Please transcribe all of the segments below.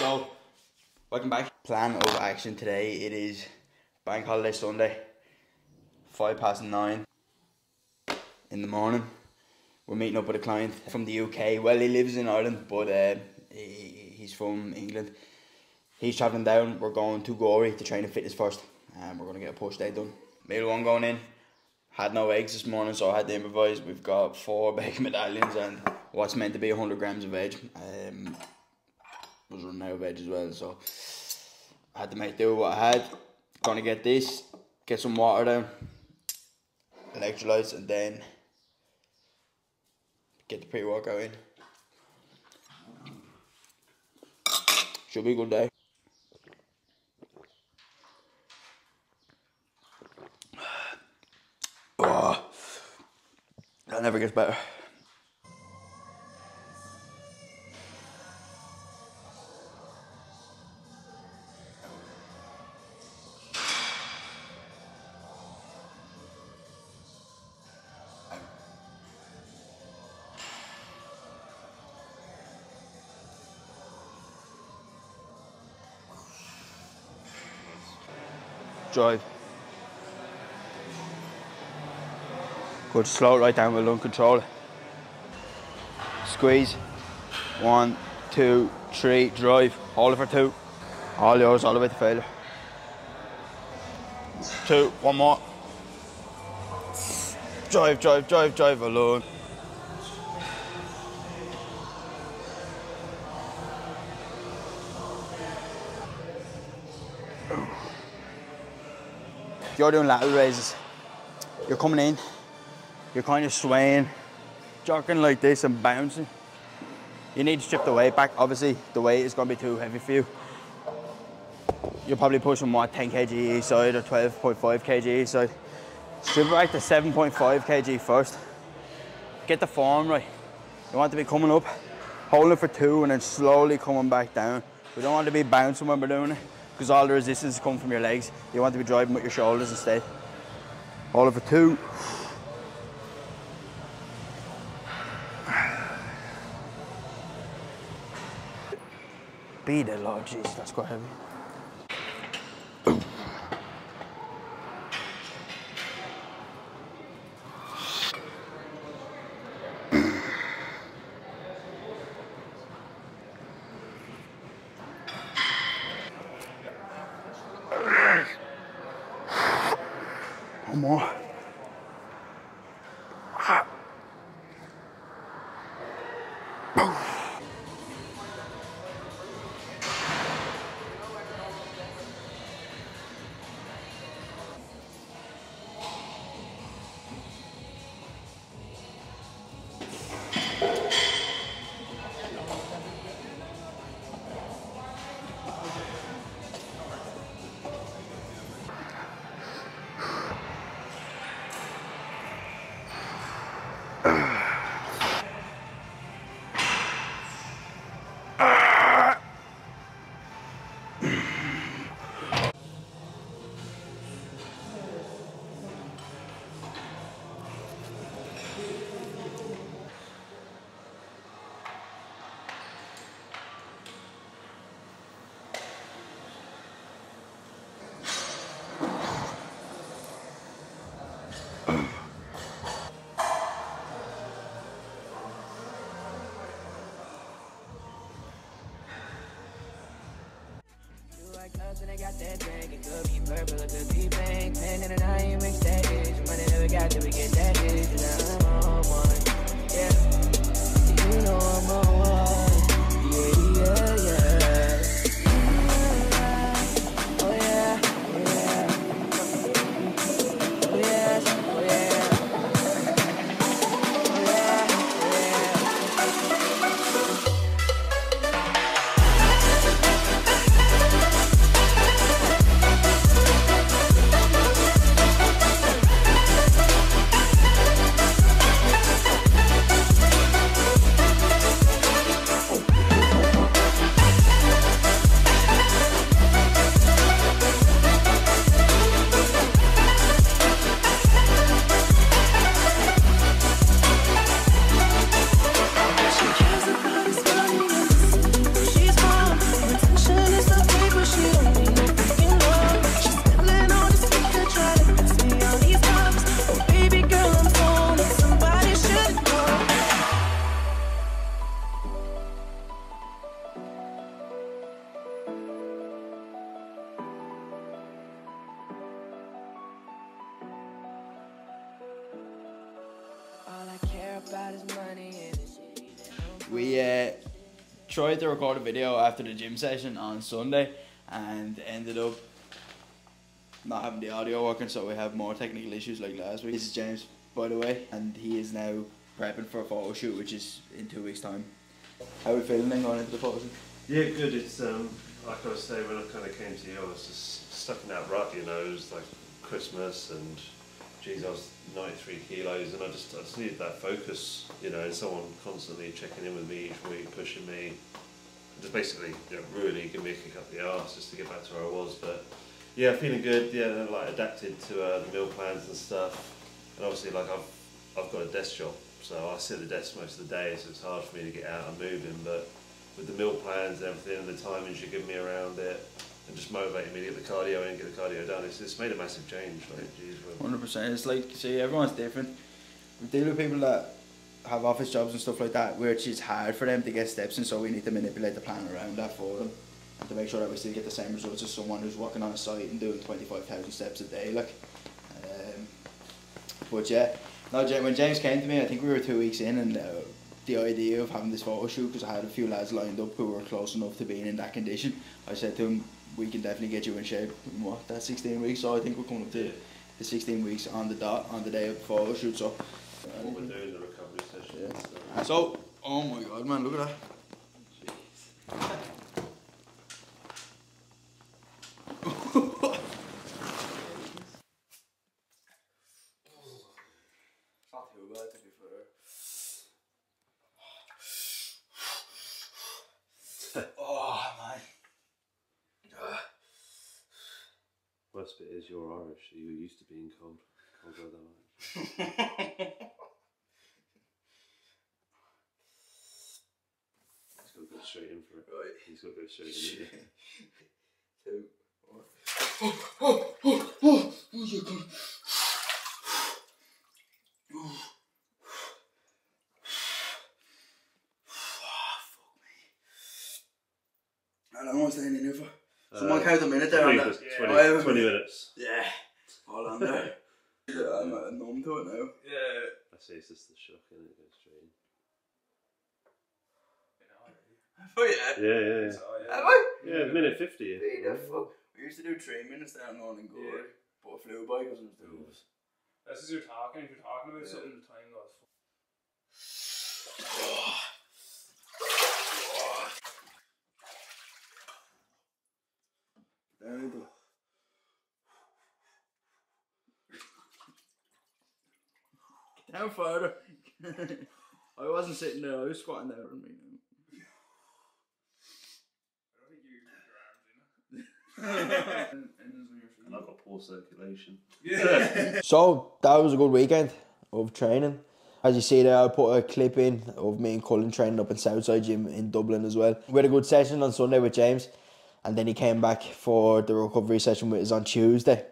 So, welcome back. Plan of action today. It is Bank Holiday Sunday, five past nine in the morning. We're meeting up with a client from the UK. Well, he lives in Ireland, but uh, he, he's from England. He's travelling down. We're going to Gorey to train in fitness first, and we're going to get a push day done. Meal one going in. Had no eggs this morning, so I had to improvise. We've got four bacon medallions and what's meant to be 100 grams of veg. Um, was running out of veg as well, so I had to make do with what I had. Gonna get this, get some water down, electrolytes, and then get the pre workout in. Should be a good day. Oh, that never gets better. Drive. Good, slow it right down with lung control. Squeeze. One, two, three, drive. Hold it for two. All yours, all the way to failure. Two, one more. Drive, drive, drive, drive alone. You're doing lateral raises, you're coming in, you're kind of swaying, jerking like this and bouncing. You need to strip the weight back. Obviously, the weight is going to be too heavy for you. You're probably pushing what 10 kg each side or 12.5 kg each side. Strip it back to 7.5 kg first. Get the form right. You want to be coming up, holding for two, and then slowly coming back down. We don't want to be bouncing when we're doing it because all the resistance comes from your legs. You want to be driving with your shoulders instead. All for two. Be it, Lord. Jeez, that's quite heavy. More. Ah. like clubs and I got that drink. It could be purple, it could be pink. Depending on how you mix that bitch. Money we got till we get that bitch. And I'm on one. Yeah. You know I'm on We uh, tried to record a video after the gym session on Sunday and ended up not having the audio working, so we have more technical issues like last week. This is James, by the way, and he is now prepping for a photo shoot, which is in two weeks' time. How are we feeling then going into the photo shoot? Yeah, good. It's um, like I was saying when I kind of came to you, I was just stuck in that rut. You know, it was like Christmas and geez, I was 93 kilos, and I just I just needed that focus. You know, and someone constantly checking in with me each week, pushing me, just basically you know, really give me a kick up the arse just to get back to where I was. But yeah, feeling good. Yeah, like adapted to uh, the meal plans and stuff, and obviously like I've I've got a desk job, so I sit at the desk most of the day, so it's hard for me to get out and moving, but with the meal plans and everything and the timings you give me around it and just motivating me to get the cardio in, get the cardio done. It's, it's made a massive change. Like, geez, well, Hundred percent. It's like see, everyone's different. We deal with people that have office jobs and stuff like that, which is hard for them to get steps and So we need to manipulate the plan around that for them, and to make sure that we still get the same results as someone who's working on a site and doing twenty five thousand steps a day. Like, um, but yeah, no. When James came to me, I think we were two weeks in, and uh, the idea of having this photo shoot because I had a few lads lined up who were close enough to being in that condition. I said to him, "We can definitely get you in shape." What that sixteen weeks? So I think we're coming up to the 16 weeks on the dot on the day of the photo shoot. So, what we're doing, the recovery sessions. yeah. so oh my god, man, look at that. Not too bad to be fair. oh man. Worst bit is you're Irish, so you're used to being cold. Cold weather. Like. He's got to go straight in for it. Right. He's got to go straight in. Two. one. Oh, oh, oh, oh, oh, you God. Long was staying in here for? Someone Uh, count a minute there I on think that. it's Yeah. 20, Oh, yeah. 20 minutes. Yeah. Hold on there. yeah, I'm uh, numb to it now. Yeah. I say it's just the shock and it goes straight in. Oh yeah. Yeah, yeah, yeah. Am I? Yeah, minute 50. yeah. Who the? We used to do three minutes down on in Gorey, but it flew by because it was two of us. That's as you're talking. If you're talking about something, the time goes. Down into it. Down further. I wasn't sitting there, I was squatting there on me. I don't think you your arms in And I've got poor circulation. So that was a good weekend of training. As you see there, I put a clip in of me and Cullen training up in Southside Gym in Dublin as well. We had a good session on Sunday with James, and then he came back for the recovery session with us on Tuesday.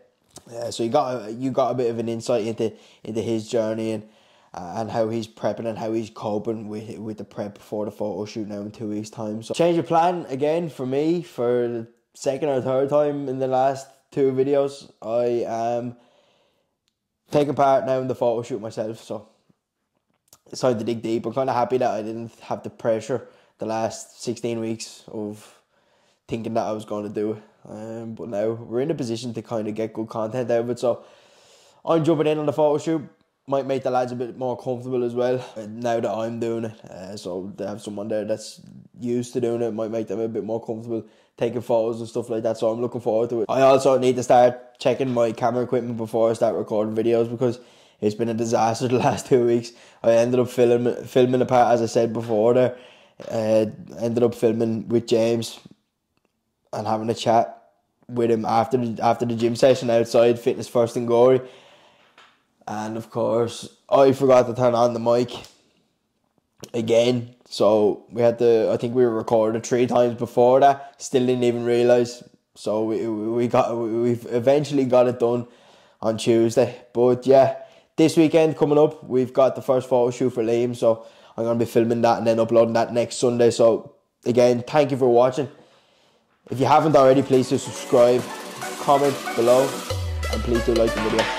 Yeah, so you got a, you got a bit of an insight into into his journey and uh, and how he's prepping and how he's coping with with the prep for the photo shoot now in two weeks time. So change of plan again for me for the second or third time in the last two videos. I am taking part now in the photo shoot myself, so it's time to dig deep. I'm kind of happy that I didn't have the pressure the last 16 weeks of thinking that I was going to do it. Um, but now we're in a position to kind of get good content out of it. So I'm jumping in on the photo shoot. Might make the lads a bit more comfortable as well. uh, Now that I'm doing it, uh, so they have someone there that's used to doing it. Might make them a bit more comfortable taking photos and stuff like that. So I'm looking forward to it. I also need to start checking my camera equipment before I start recording videos because it's been a disaster the last two weeks. I ended up filming filming a part as I said before there. Uh, ended up filming with James and having a chat with him after the, after the gym session outside Fitness First in Gorey. And of course, I forgot to turn on the mic again. So we had to. I think we were recorded three times before that. Still didn't even realize. So we we got we've eventually got it done on Tuesday. But yeah, this weekend coming up, we've got the first photo shoot for Liam. So I'm gonna be filming that and then uploading that next Sunday. So again, thank you for watching. If you haven't already, please do subscribe, comment below, and please do like the video.